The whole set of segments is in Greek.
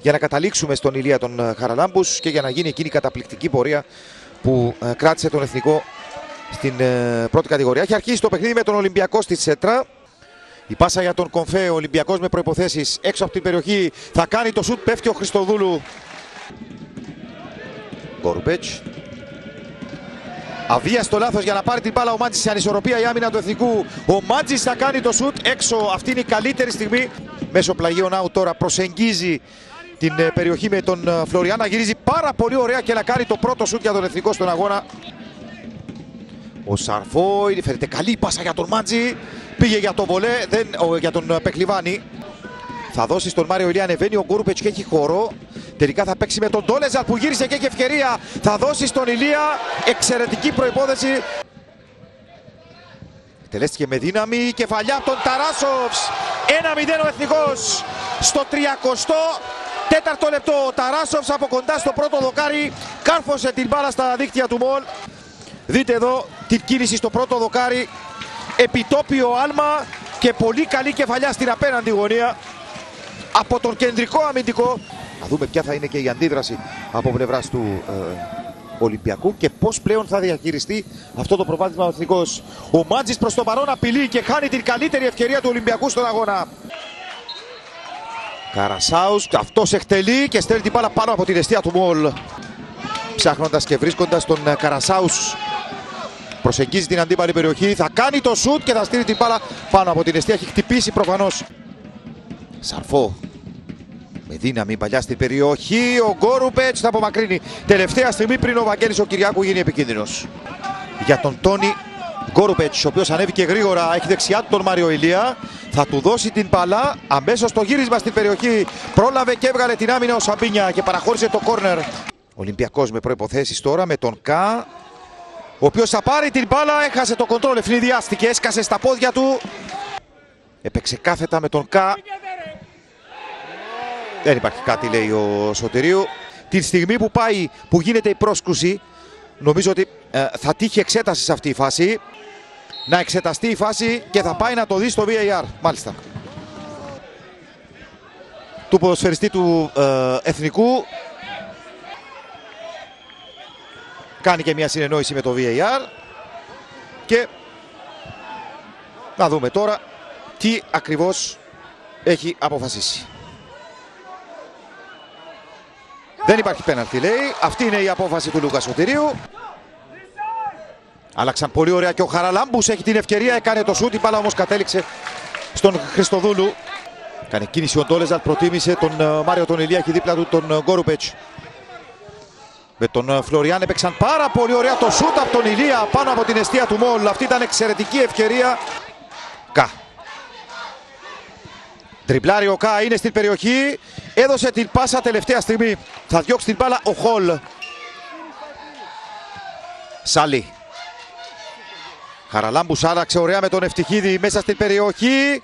για να καταλήξουμε στον Ηλία των ε, Χαραλάμπους και για να γίνει εκείνη η καταπληκτική πορεία που ε, κράτησε τον Εθνικό στην ε, πρώτη κατηγορία. Έχει αρχίσει το παιχνίδι με τον Ολυμπιακό στη Σέτρα. Η πάσα για τον Κομφέ, ο Ολυμπιακός με προϋποθέσεις έξω από την περιοχή. Θα κάνει το σουτ, πέφτει ο Χριστοδούλου. Γκορμπέτς. Αβίαστο λάθος για να πάρει την μπάλα ο Μάτζης σε ανισορροπία η άμυνα του Εθνικού. Ο Μάτζης θα κάνει το σουτ έξω. Αυτή είναι η καλύτερη στιγμή. Μέσω πλαγίων out τώρα προσεγγίζει την ε, περιοχή με τον ε, Φλωριάν. Να γυρίζει πάρα πολύ ωραία και να κάνει το πρώτο σουτ για τον Εθνικό στον αγώνα. Ο Σαρφόι φέρεται καλή πάσα για τον Μάτζη. Πήγε για τον Βολέ, δεν, ο, για τον ε, Πεκλιβάνη. Θα δώσει στον Μάριο Ηλία, ανεβαίνει ο Γκούρπετς και έχει χώρο. Τελικά θα παίξει με τον Ντόλεζαρ που γύρισε και έχει ευκαιρία. Θα δώσει στον Ηλία εξαιρετική προϋπόθεση. Τελέστηκε με δύναμη, κεφαλιά από τον Ταράσοφς. 1-0 ο Εθνικός στο 34ο λεπτό. Ο Ταράσοφς από κοντά στο πρώτο δοκάρι κάρφωσε την μπάλα στα δίκτυα του Μολ. Δείτε εδώ την κίνηση στο πρώτο δοκάρι. Επιτόπιο άλμα και πολύ καλή κεφαλιά στην απέναντι γωνία από τον κεντρικό αμυντικό. Να δούμε ποια θα είναι και η αντίδραση από πλευράς του ε, Ολυμπιακού και πώς πλέον θα διαχειριστεί αυτό το προβάδισμα ο εθνικός. Ο Μάτζη προς το παρόν απειλεί και χάνει την καλύτερη ευκαιρία του Ολυμπιακού στον αγώνα. Καρασάους, αυτός εκτελεί και στέλνει την μπάλα πάνω από την αιστεία του Μολ. Ψάχνοντας και βρίσκοντας τον Καρασάους. Προσεγγίζει την αντίπαλη περιοχή, θα κάνει το σουτ και θα στείλει την μπάλα πάνω από την αιστεία. Έχει χτυπήσει προφανώς. Σαρφό με δύναμη παλιά στην περιοχή. Ο Γκόρουπετ θα απομακρύνει. Τελευταία στιγμή πριν ο Βαγγέλης ο Κυριάκου γίνει επικίνδυνος. Για τον Τόνι Γκόρουπετ, ο οποίος ανέβηκε γρήγορα, έχει δεξιά του τον Μάριο Ηλία. Θα του δώσει την παλά. Αμέσως το γύρισμα στην περιοχή. Πρόλαβε και έβγαλε την άμυνα ο Σαμπίνια και παραχώρησε το κόρνερ. Ολυμπιακός με προποθέσει τώρα με τον Κα. Ο οποίος θα πάρει την μπάλα, έχασε το κοντρόλ, ευνηδιάστηκε, έσκασε στα πόδια του. Έπαιξε κάθετα με τον Κα. Δεν υπάρχει κάτι λέει ο Σωτηρίου. Τη στιγμή που πάει, που γίνεται η πρόσκουση, νομίζω ότι ε, θα τύχει εξέταση σε αυτή η φάση. Να εξεταστεί η φάση και θα πάει να το δει στο VAR. Μάλιστα. Του ποδοσφαιριστή του ε, Εθνικού. Κάνει και μια συνεννόηση με το VAR. Και να δούμε τώρα τι ακριβώς έχει αποφασίσει. Δεν υπάρχει πέναλτι λέει. Αυτή είναι η απόφαση του Λούκα Σωτηρίου. Άλλαξαν πολύ ωραία και ο Χαραλάμπους έχει την ευκαιρία, έκανε το σούτ, η μπάλα όμως κατέληξε στον Χριστοδούλου. Κάνει κίνηση ο Ντόλεζαλ, προτίμησε τον ε, Μάριο τον Ηλία και δίπλα του τον ε, Γκόρουπετς. Με τον ε, Φλωριάν έπαιξαν πάρα πολύ ωραία το σούτ από τον Ηλία πάνω από την αιστεία του Μόλ. Αυτή ήταν εξαιρετική ευκαιρία. Κα. Τριπλάρι ο Κα είναι στην περιοχή. Έδωσε την πάσα τελευταία στιγμή. Θα διώξει την μπάλα ο Χολ. Σάλι. Χαραλάμπους άλλαξε ωραία με τον Ευτυχίδη μέσα στην περιοχή.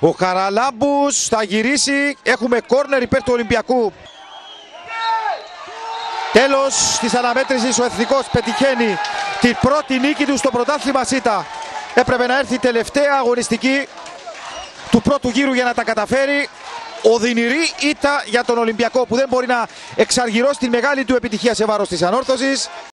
Ο Χαραλάμπους θα γυρίσει. Έχουμε κόρνερ υπέρ του Ολυμπιακού. Τέλος της αναμέτρησης ο Εθνικός πετυχαίνει την πρώτη νίκη του στο πρωτάθλημα ΣΥΤΑ. Έπρεπε να έρθει η τελευταία αγωνιστική του πρώτου γύρου για να τα καταφέρει. Οδυνηρή ήττα για τον Ολυμπιακό που δεν μπορεί να εξαργυρώσει τη μεγάλη του επιτυχία σε βάρος της ανόρθωσης.